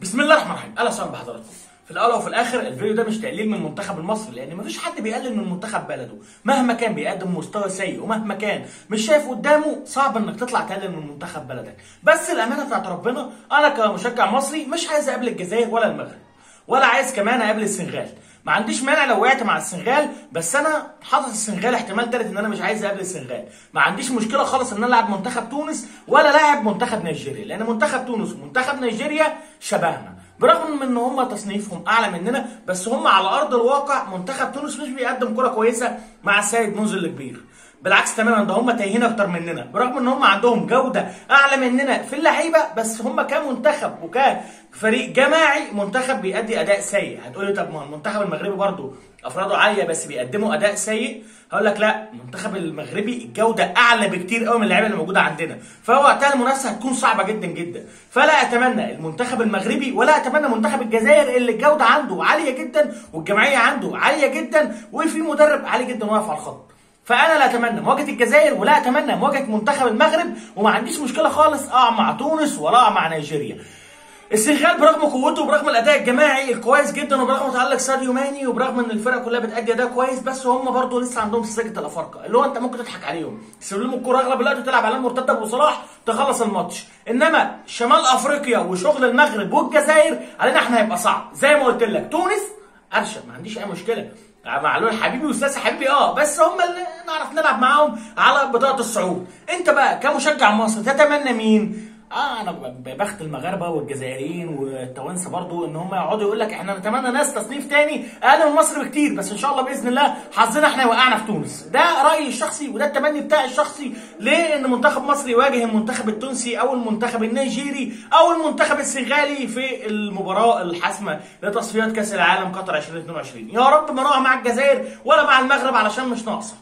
بسم الله الرحمن الرحيم. أهلا وسهلا بحضراتكم. في الأول وفي الآخر الفيديو ده مش تقليل من المنتخب المصري لأن مفيش حد بيقلل من منتخب بلده. مهما كان بيقدم مستوى سيء ومهما كان مش شايف قدامه صعب إنك تطلع تقلل من منتخب بلدك. بس الأمانة بتاعت ربنا أنا كمشجع مصري مش عايز أقابل الجزائر ولا المغرب. ولا عايز كمان اقابل السنغال. ما عنديش مانع لو وقعت مع السنغال بس أنا حاطط السنغال احتمال تالت إن أنا مش عايز أقابل السنغال. ما عنديش مشكلة خالص إن أنا ألعب منتخب تونس ولا لاعب منتخب نيجيريا لأن منتخب تونس ومنتخب نيجيريا شبهنا. برغم من إن هم تصنيفهم أعلى مننا بس هم على أرض الواقع منتخب تونس مش بيقدم كرة كويسة مع السيد منذر الكبير بالعكس تماما ده هم تايهين أكتر مننا. برغم إن هم عندهم جودة أعلى مننا في اللعيبة بس هم كمنتخب وكفريق جماعي منتخب بيأدي أداء سيء. هتقولي طب ما المنتخب المغربي برضه أفراده عالية بس بيقدموا أداء سيء؟ هقول لك لا المنتخب المغربي الجودة أعلى بكتير قوي من اللعيبة اللي موجودة عندنا. فوقتها المنافسة هتكون صعبة جدا جدا. فلا أتمنى المنتخب المغربي ولا أتمنى منتخب الجزائر اللي الجودة عنده عالية جدا والجمعيه عنده عالية جدا وفي مدرب عالي جدا واقف على الخط. فأنا لا أتمنى. مواجهة الجزائر ولا أتمنى. مواجهة منتخب المغرب وما عنديش مشكلة خالص. أقع مع تونس ولا أقع مع نيجيريا. السنغال برغم قوته وبرغم الأداء الجماعي الكويس جدا وبرغم تعلق ساديو ماني وبرغم إن الفرقه كلها بتأدي أداء كويس بس هم برضه لسه عندهم سذاجه الافارقه اللي هو أنت ممكن تضحك عليهم. تسيب لهم الكورة أغلب الوقت وتلعب على مرتدة أبو صلاح تخلص الماتش. إنما شمال أفريقيا وشغل المغرب والجزائر علينا إحنا هيبقى صعب. زي ما قلت لك تونس أرشد ما عنديش أي مشكلة. معلول حبيبي وأستاذ حبيبي آه بس هم اللي نعرف نلعب معاهم على بطاقة الصعود. أنت بقى كمشجع مصر تتمنى مين؟ آه أنا بخت المغاربة والجزائريين والتوانسة برضو إن هم يقعدوا يقول لك إحنا نتمنى ناس تصنيف تاني أقل من مصر بكتير بس إن شاء الله بإذن الله حظنا إحنا يوقعنا في تونس. ده رأيي الشخصي وده التمني بتاعي الشخصي ليه ان منتخب مصر يواجه المنتخب التونسي أو المنتخب النيجيري أو المنتخب السنغالي في المباراة الحاسمة لتصفيات كأس العالم قطر 2022 يا رب ما نقع مع الجزائر ولا مع المغرب علشان مش ناقصة.